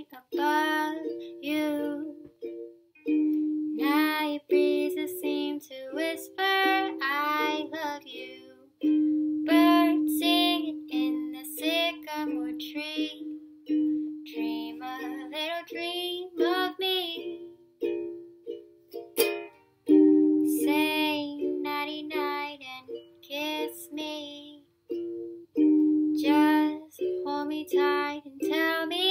right above you. Night breezes seem to whisper, I love you. Birds sing in the sycamore tree. Dream a little dream of me. Say nighty night and kiss me. Just hold me tight and tell me